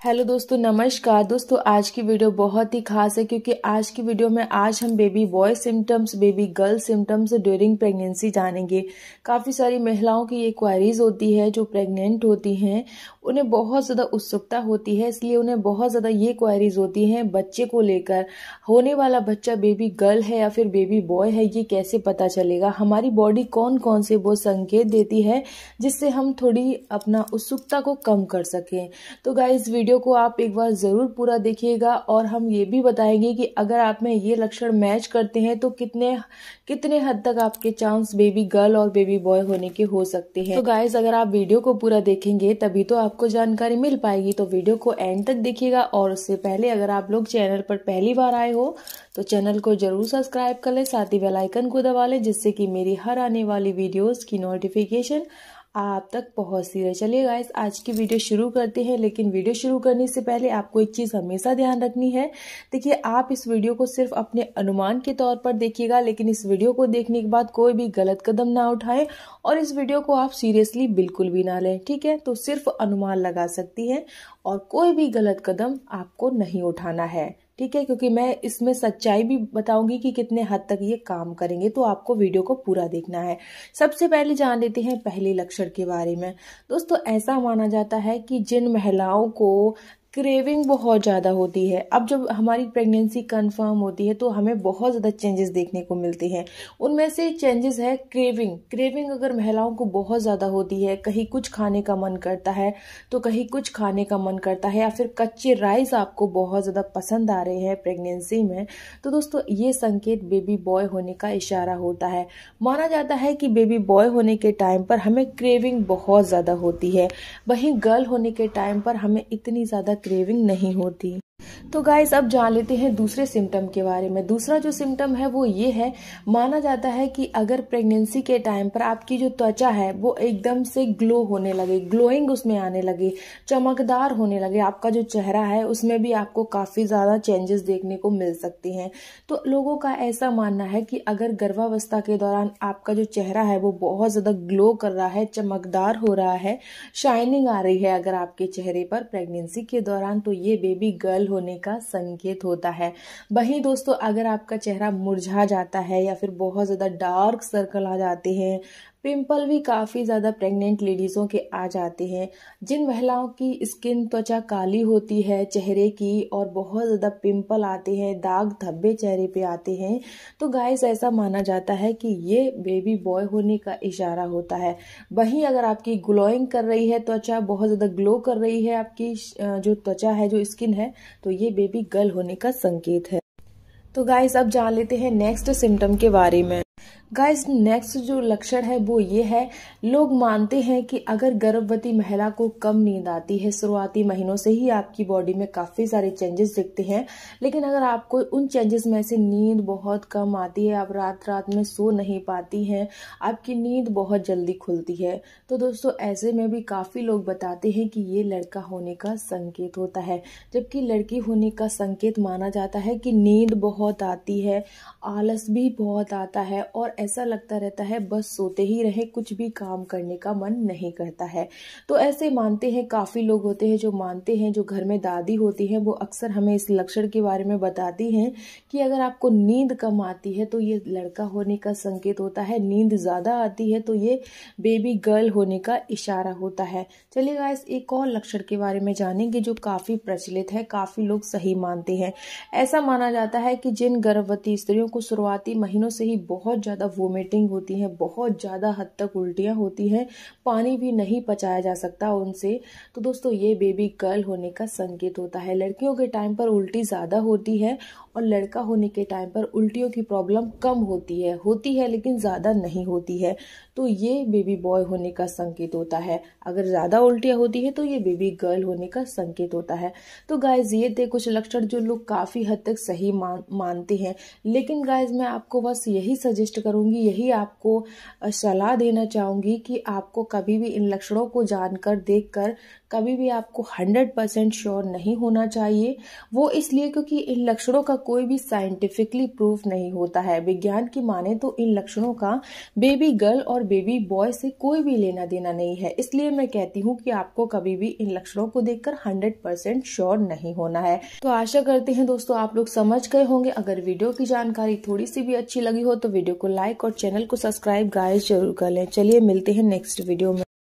Hello दोस्तों, नमस्कार। दोस्तों, आज की वीडियो बहुत ही खास है क्योंकि आज की वीडियो में आज हम baby boy symptoms baby girl symptoms during pregnancy जानेंगे। काफ़ी सारी महिलाओं की ये क्वारीज होती है जो प्रेग्नेंट होती हैं। उन्हें बहुत ज़्यादा उत्सुकता होती है, इसलिए उन्हें बहुत ज़्यादा ये क्वारीज होती हैं बच्चे को लेकर। होने वाला बच्चा बेबी गर्ल है या फिर बेबी बॉय है, ये कैसे पता चलेगा? हमारी बॉडी कौन कौन से वो संकेत देती है जिससे हम थोड़ी अपना उत्सुकता को कम कर सकें। तो गाइज़ वीडियो वीडियो को आप एक बार ज़रूर पूरा देखिएगा और हम ये भी बताएँगे कि अगर आप में ये लक्षण मैच करते हैं तो कितने कितने हद तक आपके चांस बेबी गर्ल और बेबी बॉय होने के हो सकते हैं। तो गाइज़ अगर आप वीडियो को पूरा देखेंगे, तभी तो आपको जानकारी मिल पाएगी। तो वीडियो को एंड तक देखिएगा और उससे पहले अगर आप लोग चैनल पर पहली बार आए हो तो चैनल को ज़रूर सब्सक्राइब कर ले, साथ ही बेलाइकन को दबा ले, जिससे कि मेरी हर आने वाली वीडियोस की नोटिफिकेशन आप तक पहुँचती रहे। चलिए गाइस आज की वीडियो शुरू करते हैं, लेकिन वीडियो शुरू करने से पहले आपको एक चीज़ हमेशा ध्यान रखनी है। देखिए, आप इस वीडियो को सिर्फ़ अपने अनुमान के तौर पर देखिएगा, लेकिन इस वीडियो को देखने के बाद कोई भी गलत कदम ना उठाएँ और इस वीडियो को आप सीरियसली बिल्कुल भी ना लें, ठीक है? तो सिर्फ़ अनुमान लगा सकती हैं और कोई भी गलत कदम आपको नहीं उठाना है। ठीक है? क्योंकि मैं इसमें सच्चाई भी बताऊँगी कि कितने हद तक ये काम करेंगे तो आपको वीडियो को पूरा देखना है। सबसे पहले जान लेते हैं पहले लक्षण के बारे में। दोस्तों, ऐसा माना जाता है कि जिन महिलाओं को क्रेविंग बहुत ज़्यादा होती है। अब जब हमारी प्रेगनेंसी कंफर्म होती है तो हमें बहुत ज़्यादा चेंजेस देखने को मिलते हैं। उनमें से चेंजेस है क्रेविंग क्रेविंग अगर महिलाओं को बहुत ज़्यादा होती है, कहीं कुछ खाने का मन करता है तो कहीं कुछ खाने का मन करता है, या फिर कच्चे राइस आपको बहुत ज़्यादा पसंद आ रहे हैं प्रेगनेंसी में तो दोस्तों, ये संकेत बेबी बॉय होने का इशारा होता है। माना जाता है कि बेबी बॉय होने के टाइम पर हमें क्रेविंग बहुत ज़्यादा होती है। वहीं गर्ल होने के टाइम पर हमें इतनी ज़्यादा क्रेविंग नहीं होती। तो गाइस अब जान लेते हैं दूसरे सिम्टम के बारे में। दूसरा जो सिम्टम है, वो ये है, माना जाता है कि अगर प्रेगनेंसी के टाइम पर आपकी जो त्वचा है, वो एकदम से ग्लो होने लगे ग्लोइंग उसमें आने लगे, चमकदार होने लगे, आपका जो चेहरा है, उसमें भी आपको काफ़ी ज़्यादा चेंजेस देखने को मिल सकते हैं। तो लोगों का ऐसा मानना है कि अगर गर्भावस्था के दौरान आपका जो चेहरा है, वो बहुत ज़्यादा ग्लो कर रहा है, चमकदार हो रहा है शाइनिंग आ रही है अगर आपके चेहरे पर प्रेगनेंसी के दौरान तो ये बेबी गर्ल होने का संकेत होता है। वहीं दोस्तों, अगर आपका चेहरा मुरझा जाता है या फिर बहुत ज़्यादा डार्क सर्कल आ जाते हैं पिंपल भी काफ़ी ज़्यादा प्रेग्नेंट लेडीज़ों के आ जाते हैं। जिन महिलाओं की स्किन त्वचा काली होती है, चेहरे की और बहुत ज़्यादा पिंपल आते हैं, दाग धब्बे चेहरे पे आते हैं तो गाइस ऐसा माना जाता है कि ये बेबी बॉय होने का इशारा होता है। वहीं अगर आपकी ग्लोइंग कर रही है, त्वचा बहुत ज़्यादा ग्लो कर रही है, आपकी जो त्वचा है, जो स्किन है तो ये बेबी गर्ल होने का संकेत है। तो गाइस अब जान लेते हैं नेक्स्ट सिम्टम के बारे में। गाइस नेक्स्ट जो लक्षण है, वो ये है, लोग मानते हैं कि अगर गर्भवती महिला को कम नींद आती है, शुरुआती महीनों से ही आपकी बॉडी में काफ़ी सारे चेंजेस दिखते हैं, लेकिन अगर आपको उन चेंजेस में से नींद बहुत कम आती है, आप रात रात में सो नहीं पाती हैं, आपकी नींद बहुत जल्दी खुलती है तो दोस्तों, ऐसे में भी काफ़ी लोग बताते हैं कि ये लड़का होने का संकेत होता है, जबकि लड़की होने का संकेत माना जाता है कि नींद बहुत आती है, आलस भी बहुत आता है, और ऐसा लगता रहता है, बस सोते ही रहे, कुछ भी काम करने का मन नहीं करता है। तो ऐसे मानते हैं, काफ़ी लोग होते हैं जो मानते हैं, जो घर में दादी होती हैं, वो अक्सर हमें इस लक्षण के बारे में बताती हैं कि अगर आपको नींद कम आती है तो ये लड़का होने का संकेत होता है, नींद ज़्यादा आती है तो ये बेबी गर्ल होने का इशारा होता है। चलिए गाइस एक और लक्षण के बारे में जानेंगे जो काफ़ी प्रचलित है, काफ़ी लोग सही मानते हैं। ऐसा माना जाता है कि जिन गर्भवती स्त्रियों को शुरुआती महीनों से ही बहुत ज़्यादा वोमिटिंग होती है, बहुत ज़्यादा हद तक उल्टियाँ होती हैं, पानी भी नहीं पचाया जा सकता उनसे। तो दोस्तों, ये बेबी गर्ल होने का संकेत होता है। लड़कियों के टाइम पर उल्टी ज़्यादा होती है और लड़का होने के टाइम पर उल्टियों की प्रॉब्लम कम होती है। होती है लेकिन ज़्यादा नहीं होती है। तो ये बेबी बॉय होने का संकेत होता है। अगर ज़्यादा उल्टियाँ होती है तो ये बेबी गर्ल होने का संकेत होता है। तो गाइज़ ये थे कुछ लक्षण जो लोग काफ़ी हद तक सही मान, मानते हैं। लेकिन गाइज़ मैं आपको बस यही सजेस्ट करूँ करूँगी, यही आपको सलाह देना चाहूँगी कि आपको कभी भी इन लक्षणों को जानकर, देखकर कभी भी आपको 100 परसेंट श्योर नहीं होना चाहिए। वो इसलिए क्योंकि इन लक्षणों का कोई भी साइंटिफिकली प्रूफ नहीं होता है। विज्ञान की माने तो इन लक्षणों का बेबी गर्ल और बेबी बॉय से कोई भी लेना देना नहीं है। इसलिए मैं कहती हूँ कि आपको कभी भी इन लक्षणों को देखकर 100 परसेंट श्योर नहीं होना है। तो आशा करते हैं दोस्तों आप लोग समझ गए होंगे। अगर वीडियो की जानकारी थोड़ी सी भी अच्छी लगी हो तो वीडियो को लाइक और चैनल को सब्सक्राइब गाइस ज़रूर कर लें। चलिए मिलते हैं नेक्स्ट वीडियो में।